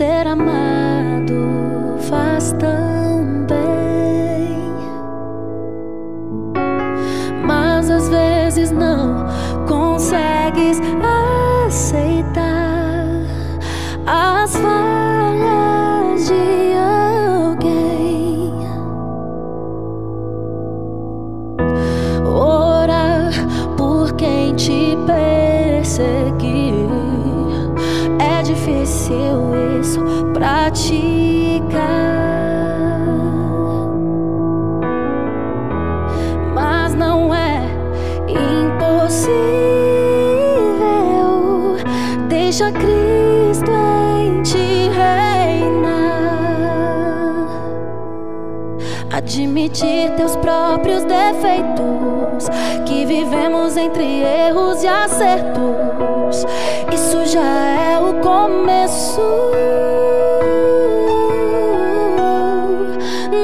ser amado faz tão bem, mas às vezes não consegues aceitar as falhas de alguém. Orar por quem te persegue. Isso praticar. Deixa Cristo em ti reinar. Admitir teus próprios defeitos. Que vivemos entre erros e acertos. Isso já é o começo.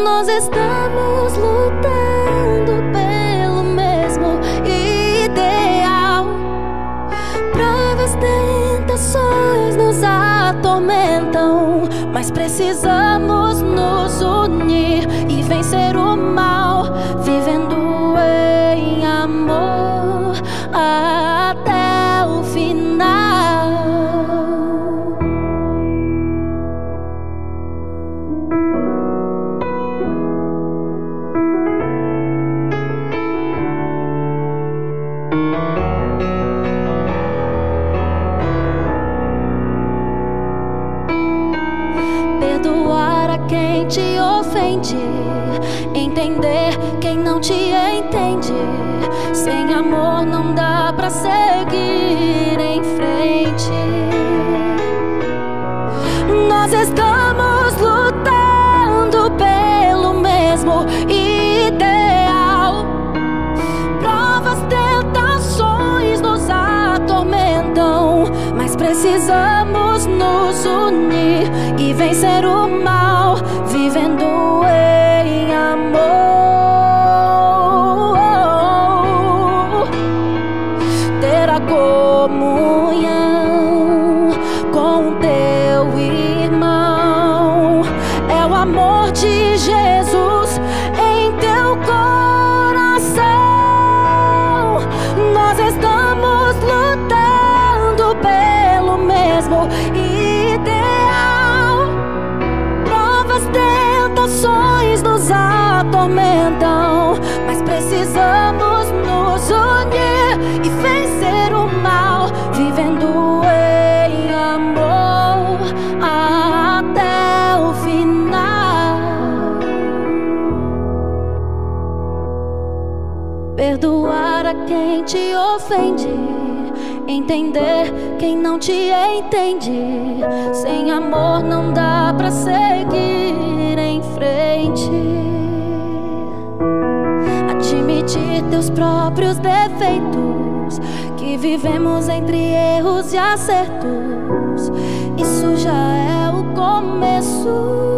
Nós estamos lutando pelo mesmo ideal. Provas tentações nos atormentam, mas precisamos te ofende, entender quem não te entende. Sem amor não dá pra seguir precisamos nos unir e vencer o mal, vivendo em amor. Ter a comunhão com teu irmão é o amor de mesmo ideal. Provas, tentações nos atormentam, mas precisamos nos unir e vencer o mal, vivendo em amor até o final. Perdoar a quem te ofende, entender quem não te entende. Sem amor não dá pra seguir em frente. Admitir teus próprios defeitos, que vivemos entre erros e acertos. Isso já é o começo.